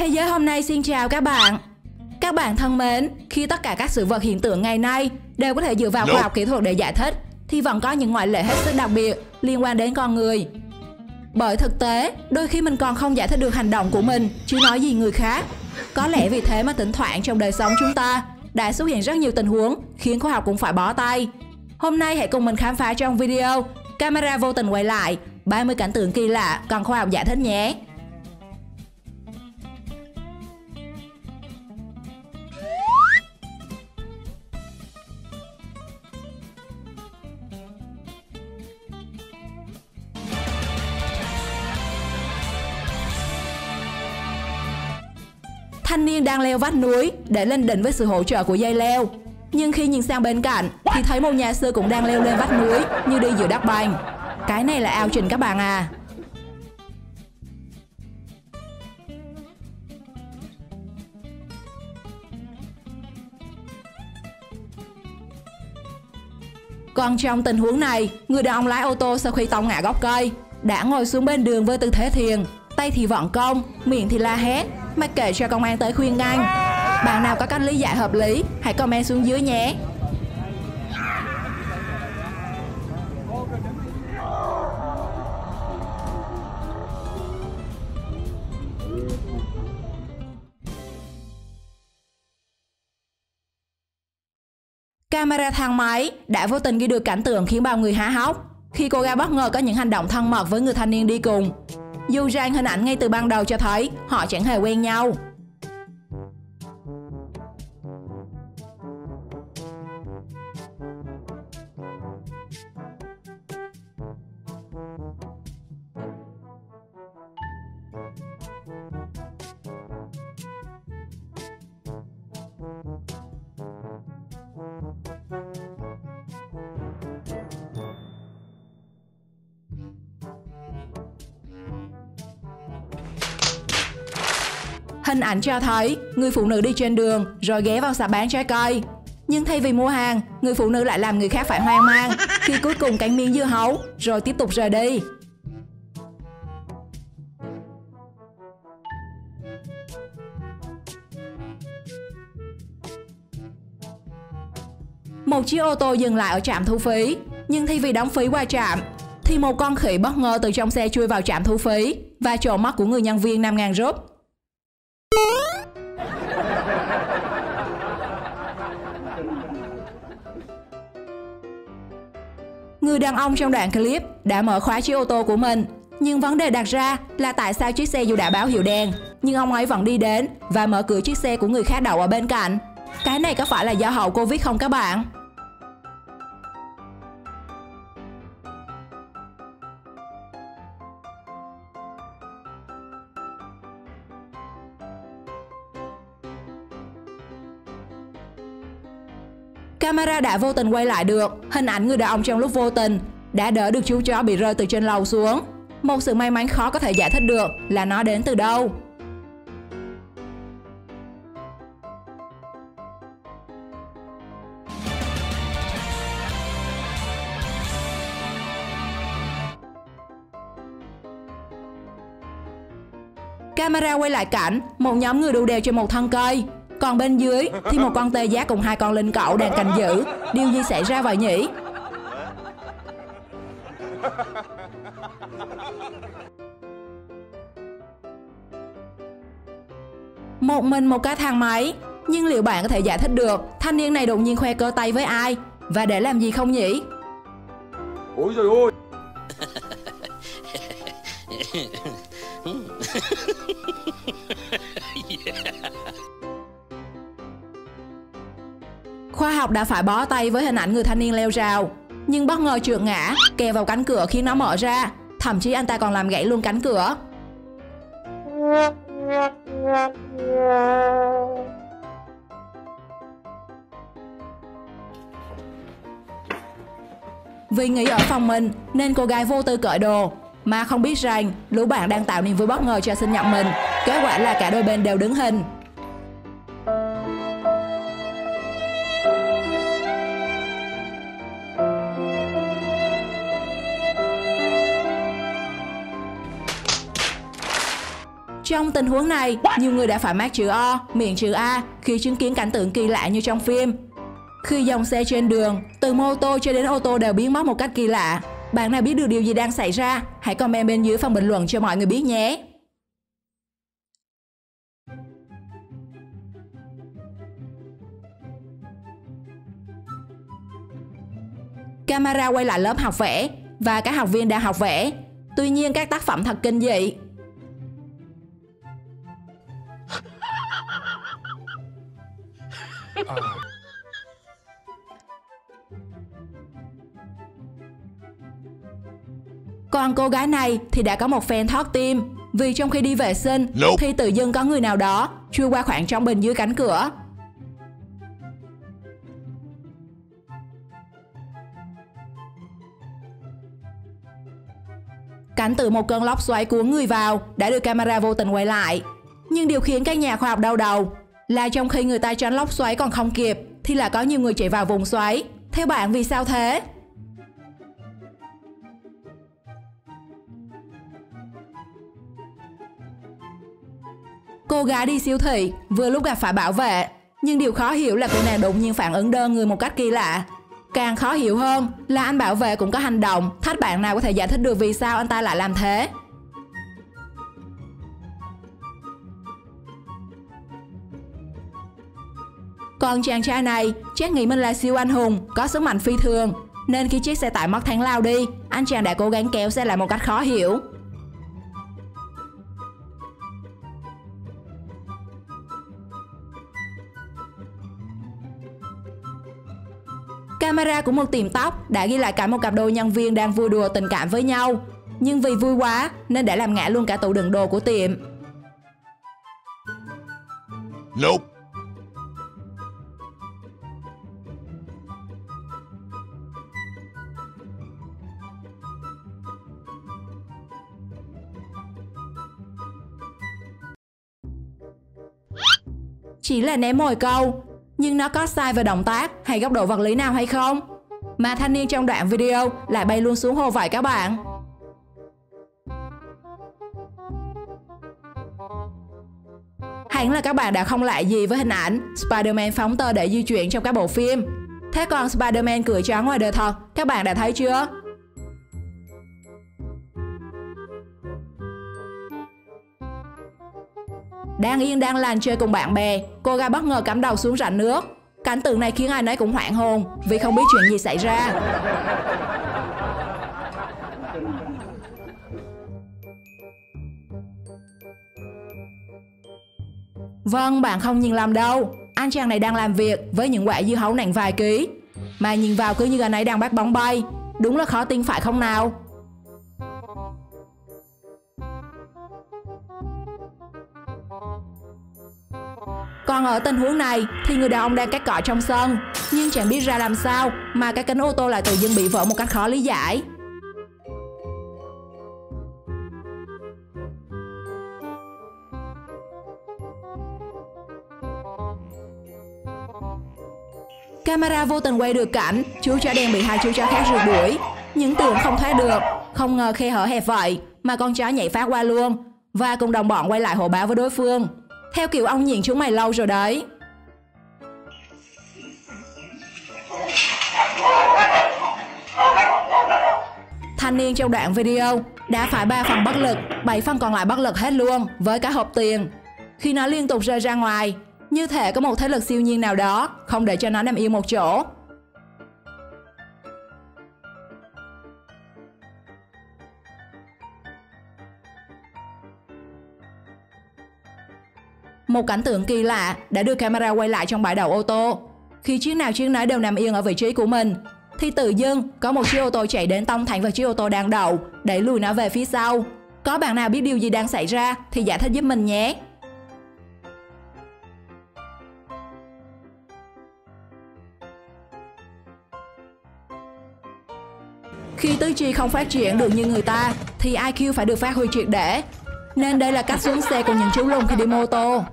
Thế giới hôm nay xin chào các bạn. Các bạn thân mến, khi tất cả các sự vật hiện tượng ngày nay đều có thể dựa vào khoa học kỹ thuật để giải thích, thì vẫn có những ngoại lệ hết sức đặc biệt liên quan đến con người. Bởi thực tế, đôi khi mình còn không giải thích được hành động của mình, chứ nói gì người khác. Có lẽ vì thế mà thỉnh thoảng trong đời sống chúng ta đã xuất hiện rất nhiều tình huống khiến khoa học cũng phải bó tay. Hôm nay hãy cùng mình khám phá trong video Camera vô tình quay lại 30 cảnh tượng kỳ lạ cần khoa học giải thích nhé. Thanh niên đang leo vách núi để lên đỉnh với sự hỗ trợ của dây leo. Nhưng khi nhìn sang bên cạnh thì thấy một nhà sư cũng đang leo lên vách núi như đi giữa đất bành. Cái này là ao trình các bạn à. Còn trong tình huống này, người đàn ông lái ô tô sau khi tông ngã gốc cây đã ngồi xuống bên đường với tư thế thiền, tay thì vận công, miệng thì la hét, mới kệ cho công an tới khuyên ngăn. Bạn nào có cách lý giải hợp lý, hãy comment xuống dưới nhé. Camera thang máy đã vô tình ghi được cảnh tượng khiến bao người há hốc khi cô gái bất ngờ có những hành động thân mật với người thanh niên đi cùng. Dù rằng hình ảnh ngay từ ban đầu cho thấy họ chẳng hề quen nhau. Hình ảnh cho thấy người phụ nữ đi trên đường rồi ghé vào sạp bán trái cây. Nhưng thay vì mua hàng, người phụ nữ lại làm người khác phải hoang mang khi cuối cùng cắn miếng dưa hấu rồi tiếp tục rời đi. Một chiếc ô tô dừng lại ở trạm thu phí, nhưng thay vì đóng phí qua trạm, thì một con khỉ bất ngờ từ trong xe chui vào trạm thu phí và trộm mắt của người nhân viên 5.000 rúp. Người đàn ông trong đoạn clip đã mở khóa chiếc ô tô của mình, nhưng vấn đề đặt ra là tại sao chiếc xe dù đã báo hiệu đèn, nhưng ông ấy vẫn đi đến và mở cửa chiếc xe của người khác đậu ở bên cạnh. Cái này có phải là do hậu Covid không các bạn? Camera đã vô tình quay lại được hình ảnh người đàn ông trong lúc vô tình đã đỡ được chú chó bị rơi từ trên lầu xuống. Một sự may mắn khó có thể giải thích được là nó đến từ đâu. Camera quay lại cảnh, một nhóm người đu đèo trên một thân cây còn bên dưới thì một con tê giác cùng hai con linh cẩu đang canh giữ. Điều gì xảy ra vậy nhỉ? Một mình một cái thang máy. Nhưng liệu bạn có thể giải thích được Thanh niên này đột nhiên khoe cơ tay với ai? Và để làm gì không nhỉ? Ôi trời ơi Khoa học đã phải bó tay với hình ảnh người thanh niên leo rào. Nhưng bất ngờ trượt ngã, Kè vào cánh cửa khiến nó mở ra. Thậm chí anh ta còn làm gãy luôn cánh cửa. Vì nghỉ ở phòng mình, nên cô gái vô tư cởi đồ. Mà không biết rằng, lũ bạn đang tạo niềm vui bất ngờ cho sinh nhật mình. Kết quả là cả đôi bên đều đứng hình. Trong tình huống này, nhiều người đã phải mát chữ O, miệng chữ A khi chứng kiến cảnh tượng kỳ lạ như trong phim. Khi dòng xe trên đường, từ mô tô cho đến ô tô đều biến mất một cách kỳ lạ. Bạn nào biết được điều gì đang xảy ra? Hãy comment bên dưới phần bình luận cho mọi người biết nhé. Camera quay lại lớp học vẽ và các học viên đang học vẽ. Tuy nhiên các tác phẩm thật kinh dị. Còn cô gái này thì đã có một fan thoát tim vì trong khi đi vệ sinh Nope. thì tự dưng có người nào đó chui qua khoảng trong bình dưới cánh cửa. Cảnh từ một cơn lốc xoáy cuốn người vào đã được camera vô tình quay lại. Nhưng điều khiến các nhà khoa học đau đầu là trong khi người ta tránh lốc xoáy còn không kịp, thì là có nhiều người chạy vào vùng xoáy. Theo bạn, vì sao thế? Cô gái đi siêu thị, vừa lúc gặp phải bảo vệ Nhưng điều khó hiểu là cô nàng đột nhiên phản ứng đơn người một cách kỳ lạ Càng khó hiểu hơn là anh bảo vệ cũng có hành động Thách bạn nào có thể giải thích được vì sao anh ta lại làm thế Còn chàng trai này chắc nghĩ mình là siêu anh hùng, Có sức mạnh phi thường Nên khi chiếc xe tải mất thắng lao đi, Anh chàng đã cố gắng kéo xe lại một cách khó hiểu Camera của một tiệm tóc đã ghi lại cảnh một cặp đôi nhân viên đang vui đùa tình cảm với nhau. Nhưng vì vui quá, nên đã làm ngã luôn cả tủ đựng đồ của tiệm. Nope. Chỉ là ném mồi câu, nhưng nó có sai về động tác hay góc độ vật lý nào hay không? Mà thanh niên trong đoạn video lại bay luôn xuống hồ vậy các bạn. Hẳn là các bạn đã không lại gì với hình ảnh Spider-Man phóng tơ để di chuyển trong các bộ phim. Thế còn Spider-Man cười trắng ngoài đời thật, các bạn đã thấy chưa? Đang yên đang lành chơi cùng bạn bè, cô gái bất ngờ cắm đầu xuống rãnh nước. Cảnh tượng này khiến ai nấy cũng hoảng hồn vì không biết chuyện gì xảy ra. Vâng, bạn không nhìn lầm đâu. Anh chàng này đang làm việc với những quả dưa hấu nặng vài ký. Mà nhìn vào cứ như anh ấy đang bắt bóng bay. Đúng là khó tin phải không nào? Còn ở tình huống này thì người đàn ông đang cắt cỏ trong sân. Nhưng chẳng biết ra làm sao mà cái kính ô tô lại tự dưng bị vỡ một cách khó lý giải. Camera vô tình quay được cảnh, chú chó đen bị hai chú chó khác rượt đuổi. Những tưởng không thoát được, Không ngờ khe hở hẹp vậy mà con chó nhảy phát qua luôn. Và cùng đồng bọn quay lại hộ báo với đối phương theo kiểu ông nhìn chúng mày lâu rồi đấy Thanh niên trong đoạn video đã phải 3 phần bất lực, 7 phần còn lại bất lực hết luôn với cả hộp tiền. Khi nó liên tục rơi ra ngoài, như thể có một thế lực siêu nhiên nào đó không để cho nó nằm yên một chỗ. Một cảnh tượng kỳ lạ đã được camera quay lại trong bãi đậu ô tô. Khi chiếc nào chiếc nấy đều nằm yên ở vị trí của mình, thì tự dưng có một chiếc ô tô chạy đến tông thẳng vào chiếc ô tô đang đậu, đẩy lùi nó về phía sau. Có bạn nào biết điều gì đang xảy ra thì giải thích giúp mình nhé. Khi tứ chi không phát triển được như người ta thì IQ phải được phát huy triệt để. Nên đây là cách xuống xe của những chú lùn khi đi mô tô.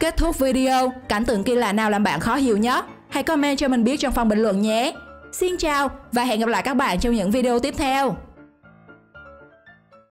Kết thúc video, cảnh tượng kia là nào làm bạn khó hiểu nhất? Hãy comment cho mình biết trong phần bình luận nhé. Xin chào và hẹn gặp lại các bạn trong những video tiếp theo.